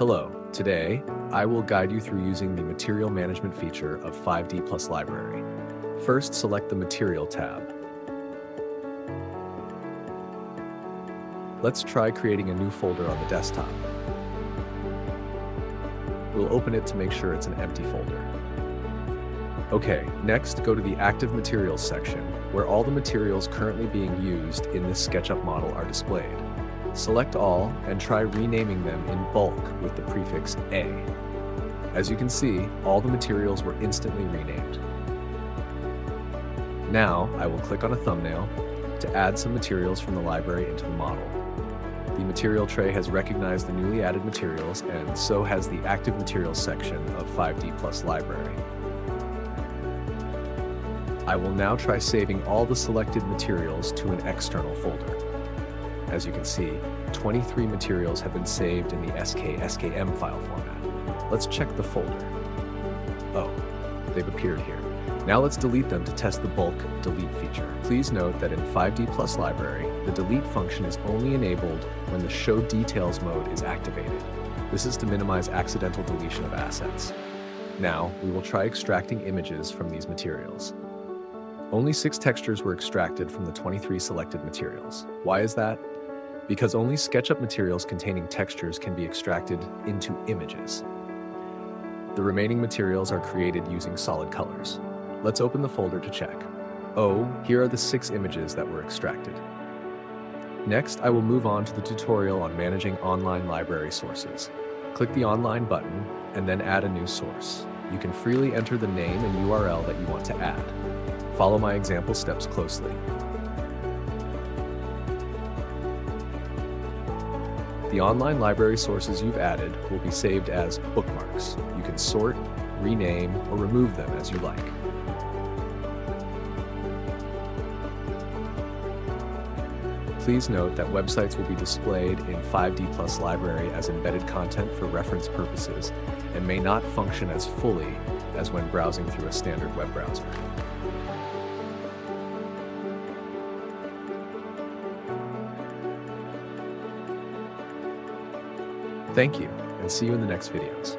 Hello, today I will guide you through using the Material Management feature of 5D Plus Library. First, select the Material tab. Let's try creating a new folder on the desktop. We'll open it to make sure it's an empty folder. Okay, next go to the Active Materials section, where all the materials currently being used in this SketchUp model are displayed. Select all and try renaming them in bulk with the prefix A. As you can see, all the materials were instantly renamed. Now, I will click on a thumbnail to add some materials from the library into the model. The material tray has recognized the newly added materials and so has the active materials section of 5D Plus library. I will now try saving all the selected materials to an external folder. As you can see, 23 materials have been saved in the SK SKM file format. Let's check the folder. Oh, they've appeared here. Now let's delete them to test the bulk delete feature. Please note that in 5D Plus library, the delete function is only enabled when the show details mode is activated. This is to minimize accidental deletion of assets. Now, we will try extracting images from these materials. Only six textures were extracted from the 23 selected materials. Why is that? Because only SketchUp materials containing textures can be extracted into images. The remaining materials are created using solid colors. Let's open the folder to check. Oh, here are the six images that were extracted. Next, I will move on to the tutorial on managing online library sources. Click the Online button and then add a new source. You can freely enter the name and URL that you want to add. Follow my example steps closely. The online library sources you've added will be saved as bookmarks. You can sort, rename, or remove them as you like. Please note that websites will be displayed in 5D Plus Library as embedded content for reference purposes and may not function as fully as when browsing through a standard web browser. Thank you, and see you in the next videos.